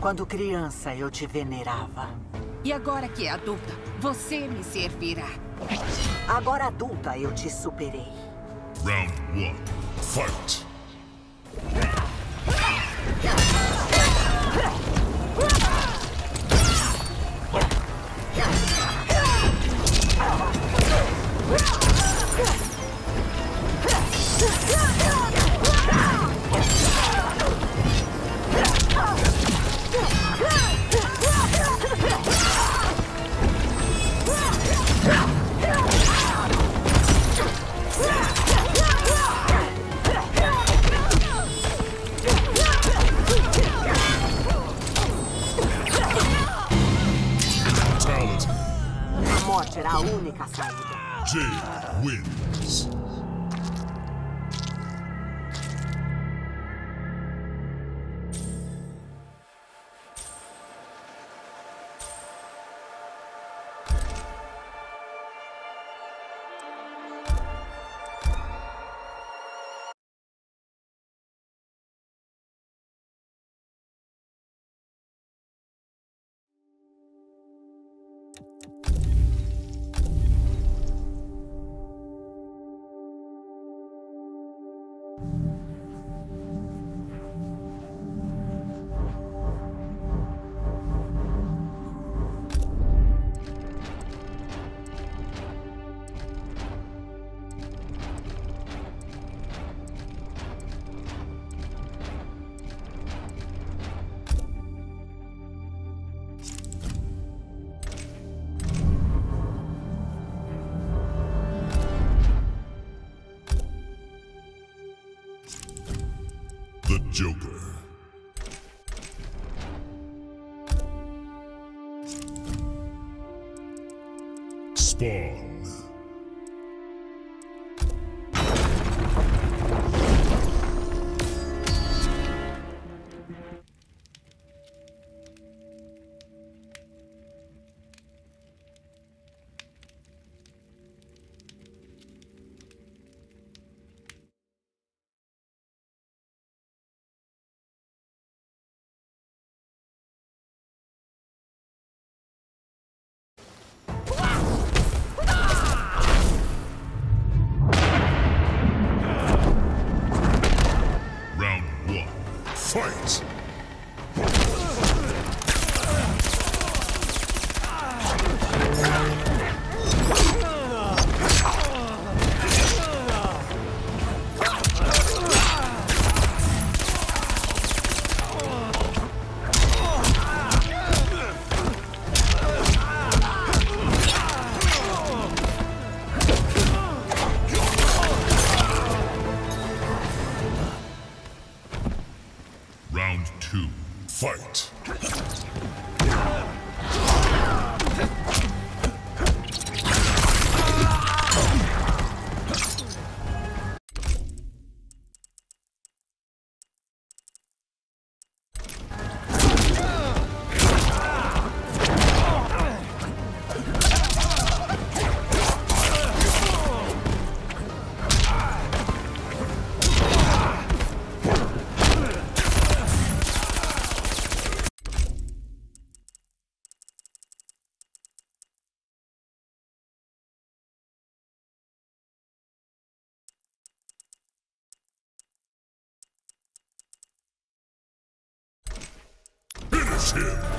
Quando criança, eu te venerava. E agora que é adulta, você me servirá. Agora adulta, eu te superei. Round one. Fight! Fatality. Era a única saída. Jade wins. Spawn. Him!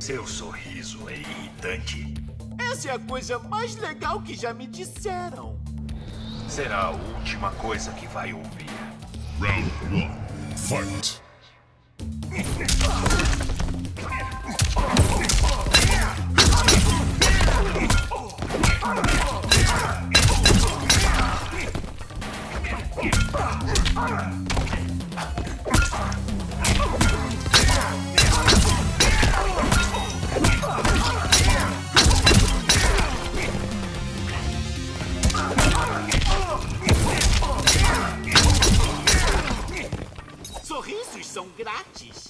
Seu sorriso é irritante. Essa é a coisa mais legal que já me disseram. Será a última coisa que vai ouvir. Round one. Fight. Sorrisos grátis.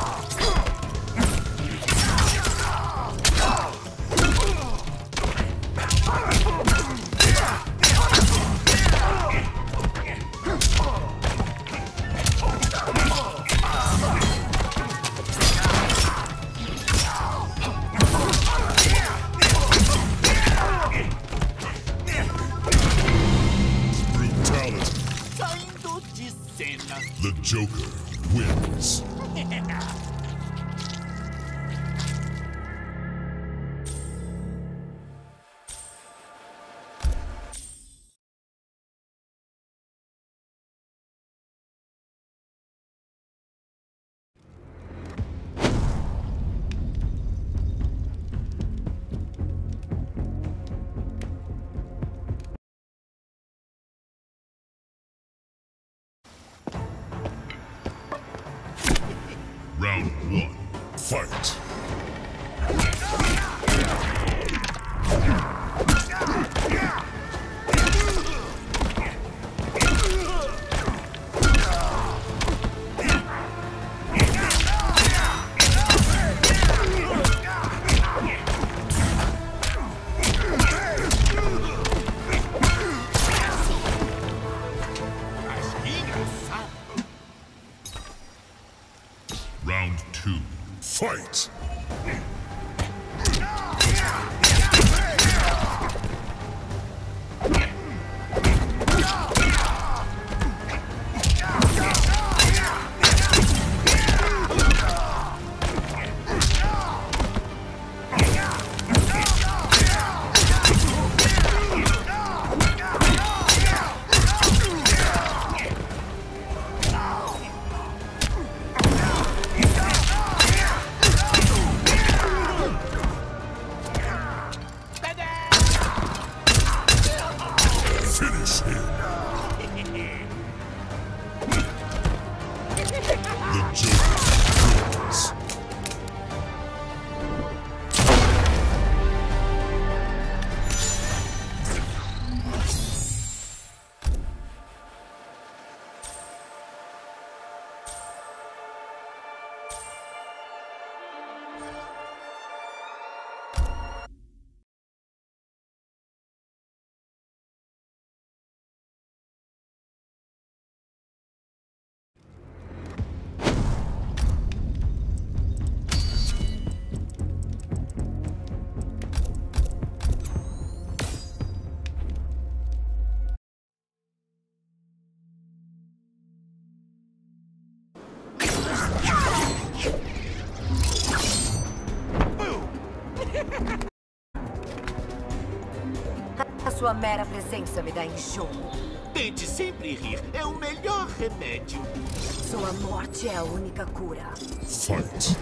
The Joker wins. sua mera presença me dá enjoo. Tente sempre rir. É o melhor remédio. Sua morte é a única cura. Fight.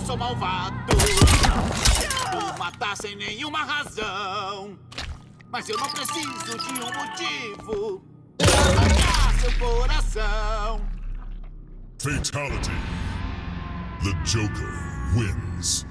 Eu sou malvado. Vou matar sem nenhuma razão. Mas eu não preciso de um motivo pra matar seu coração. Fatality. The Joker wins.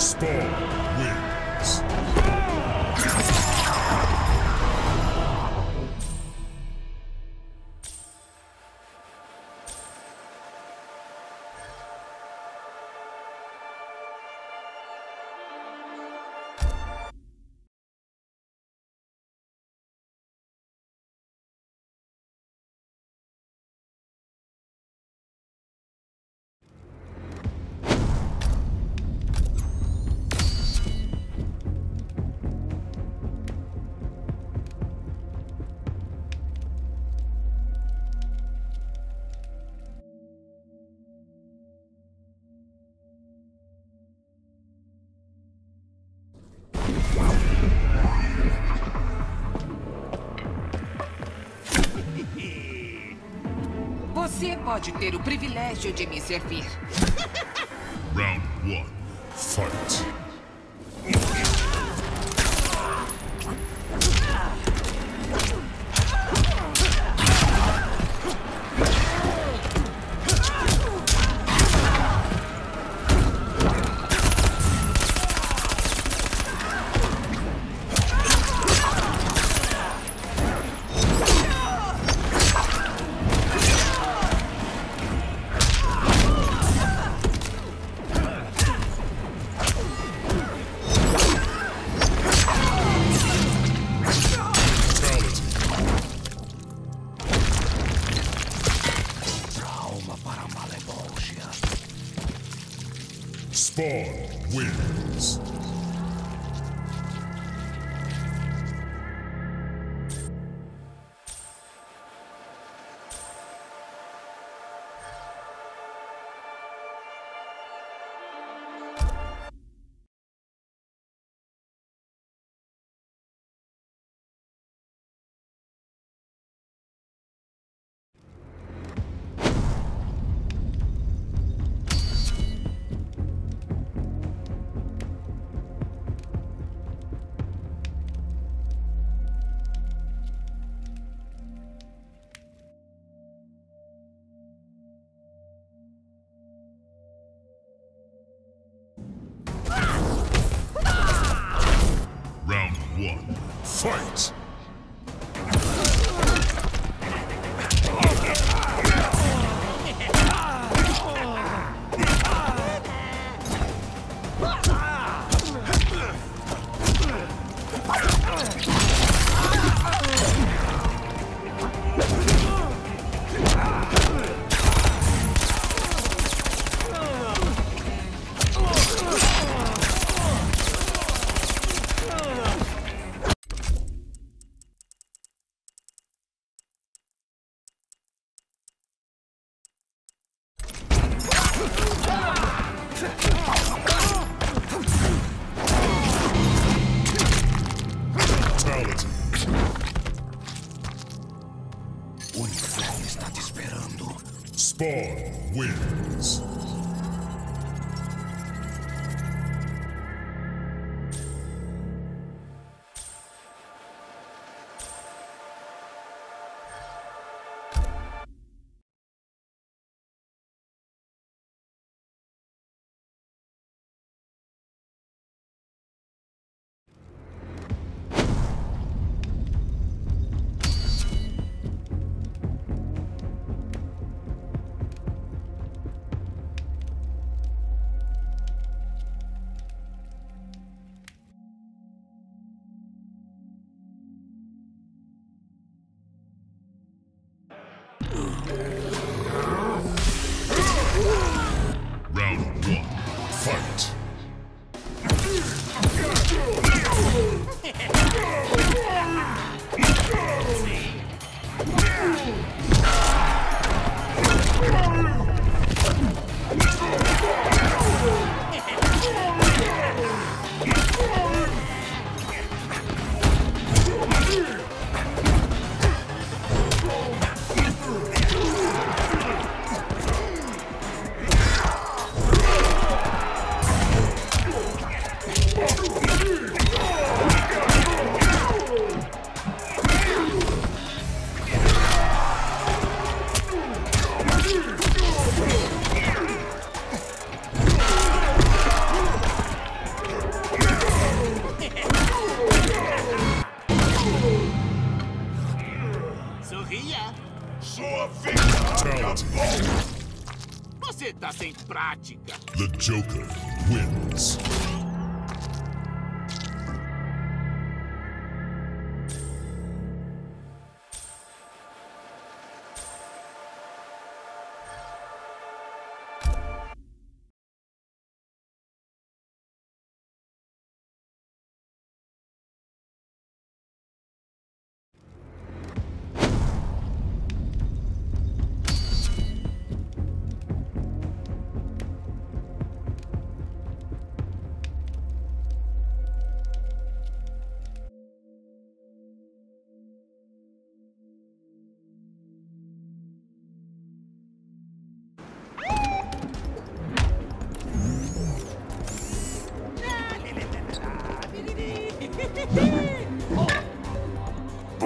Spawn wins. pode ter o privilégio de me servir. Round 1. Fight.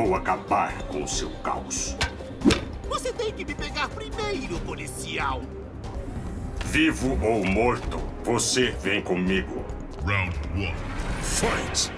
Vou acabar com o seu caos. Você tem que me pegar primeiro, policial. Vivo ou morto, você vem comigo. Round one. Fight!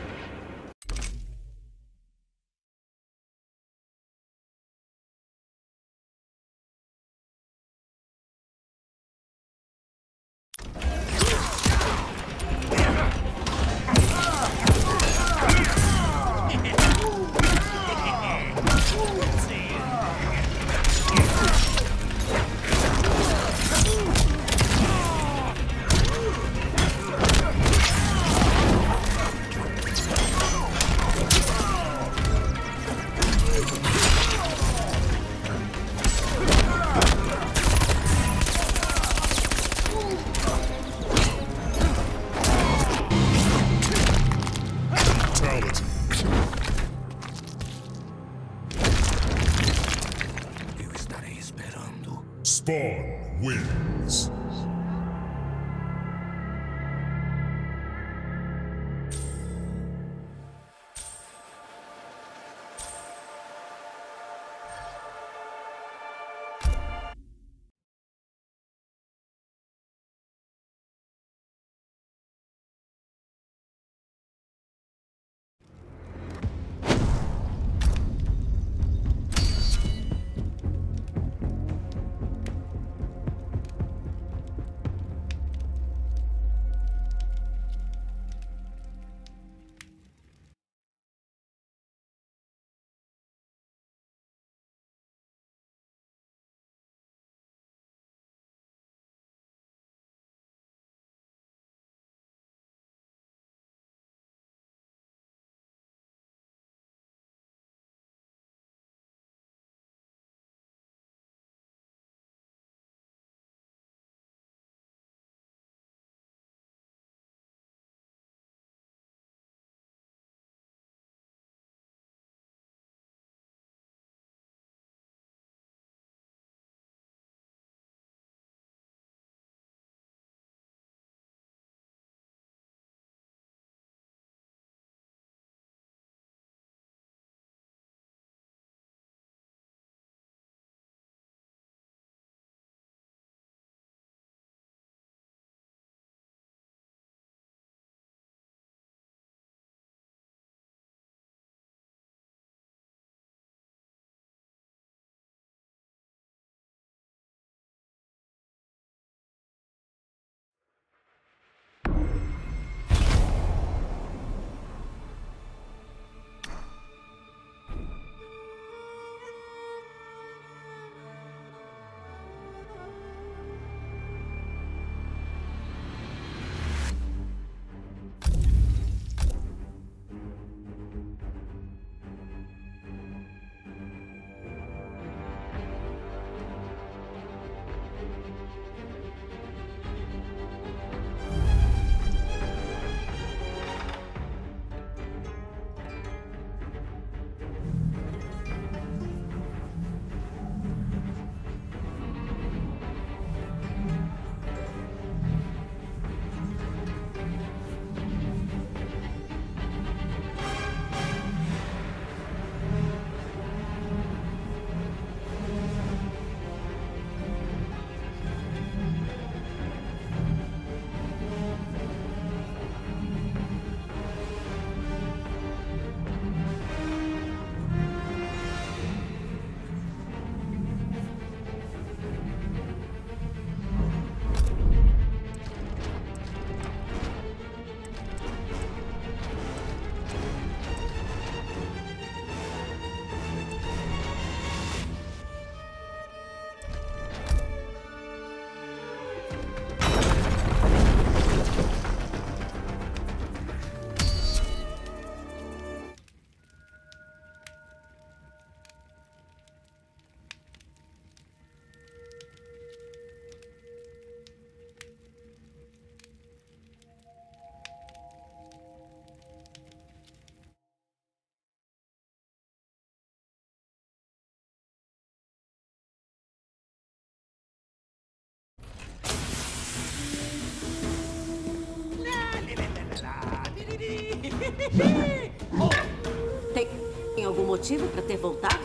Motivo para ter voltado?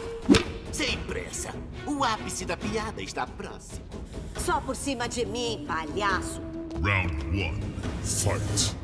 Sem pressa. O ápice da piada está próximo. Só por cima de mim, palhaço. Round one. Fight.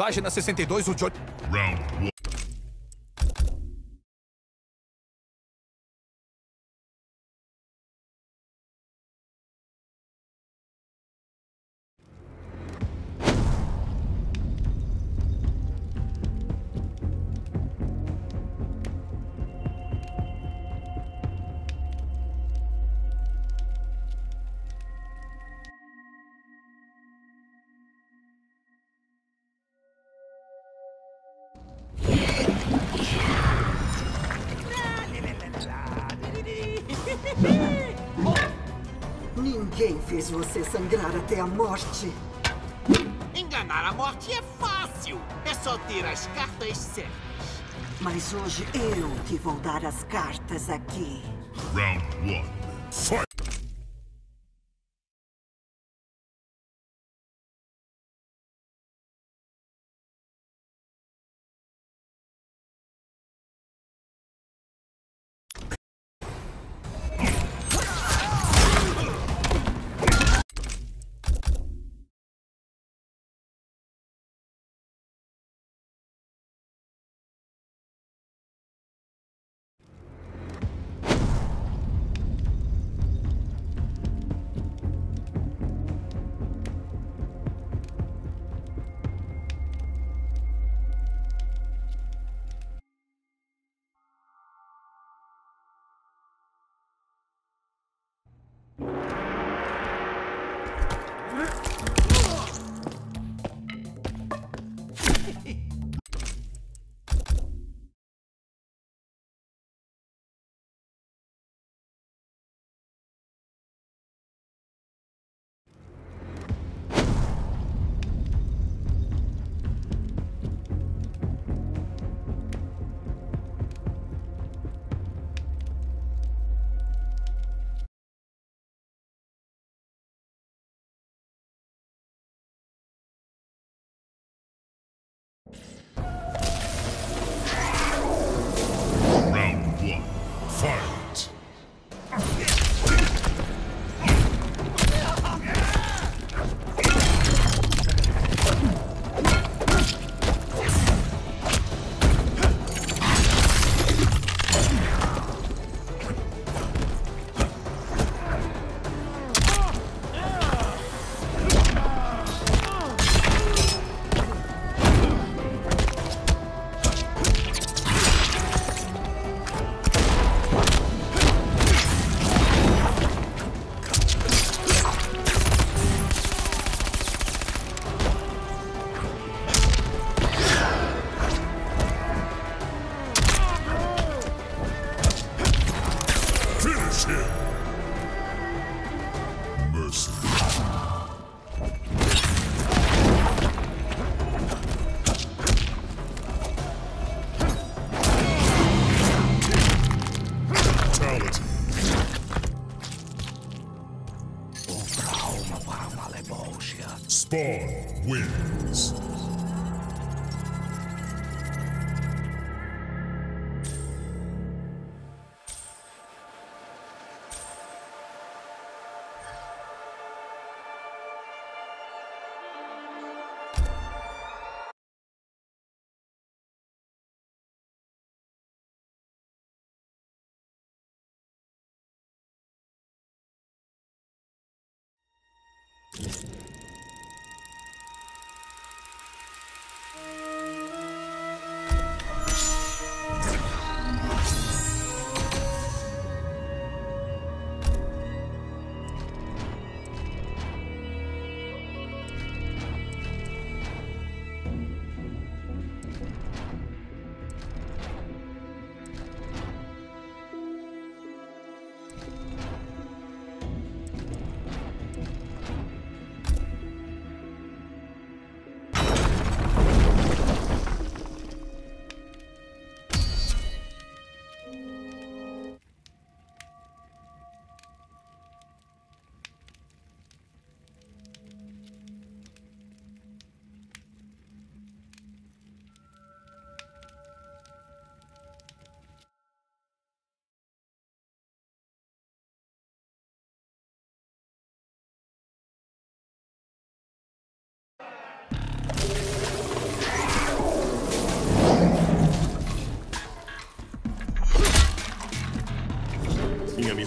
página 62, o Johnny... Round 1. Você sangrar até a morte. Enganar a morte é fácil. É só ter as cartas certas. Mas hoje eu que vou dar as cartas aqui. Round 1. Fight!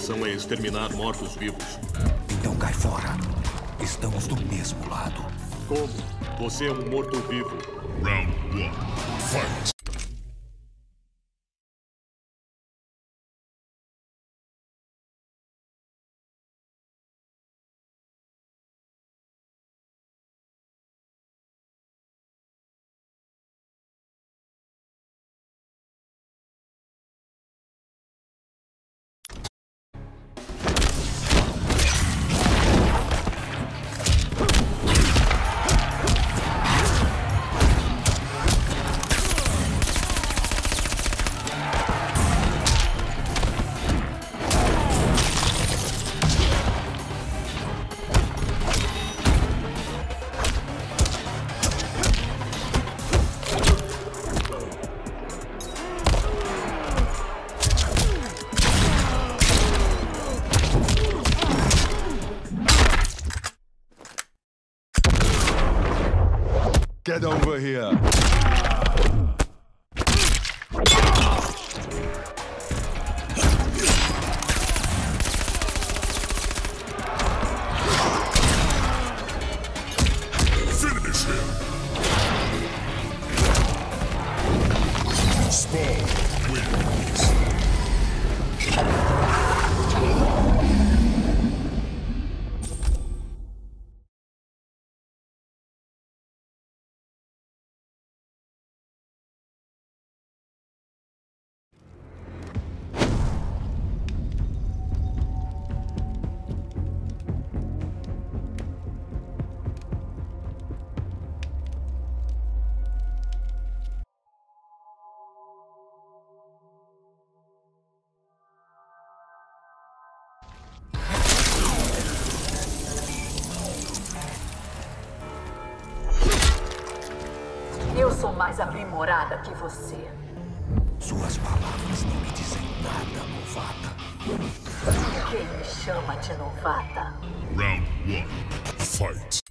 Missão é exterminar mortos-vivos. Então cai fora. Estamos do mesmo lado. Como? Você é um morto-vivo. Round one. Fight. Over here. Mais aprimorada que você. Suas palavras não me dizem nada, novata. Quem me chama de novata? Round one. Fight.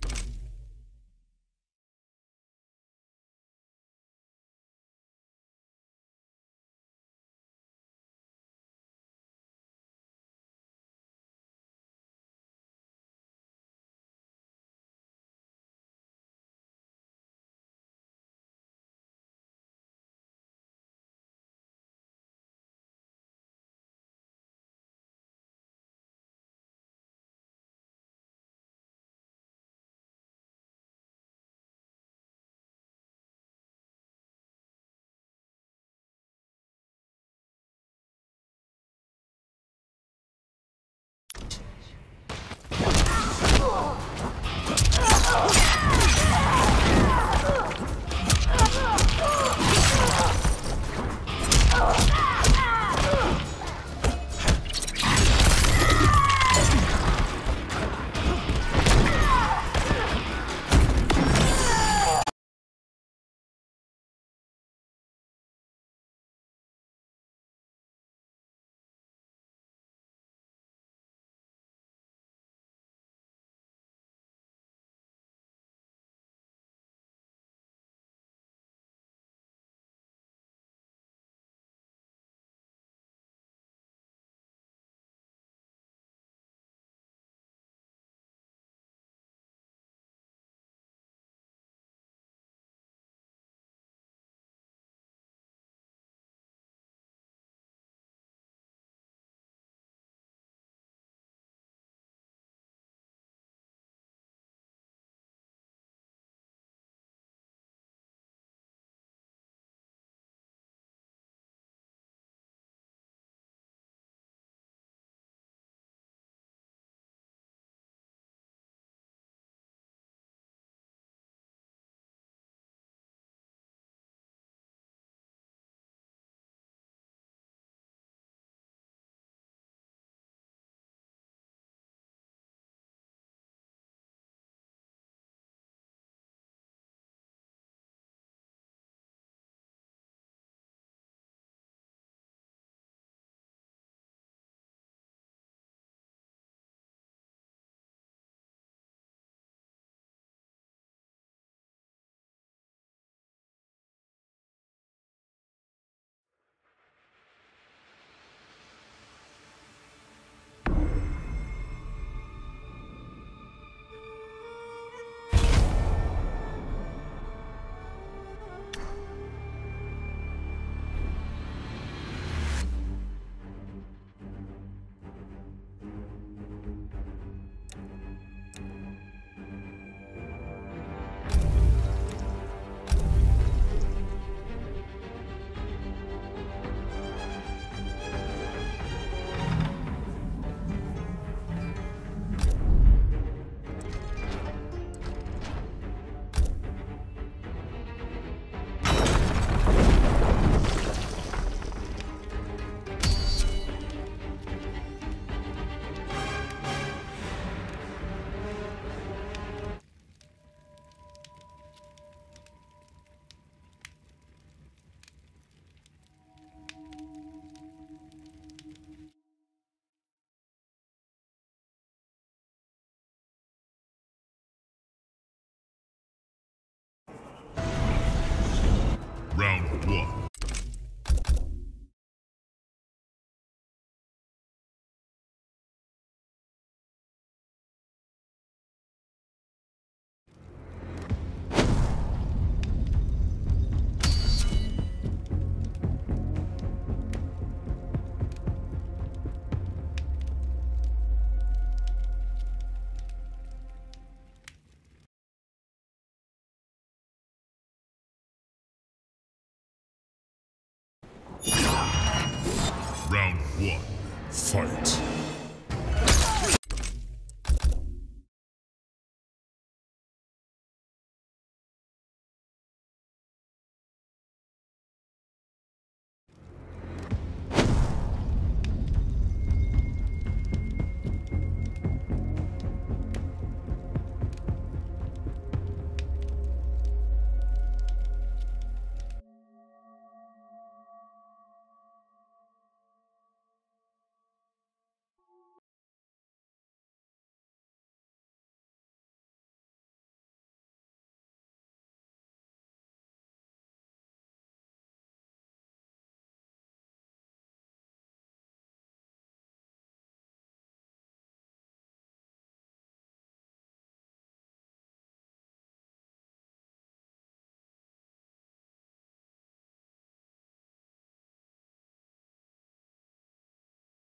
Round one. One, fight.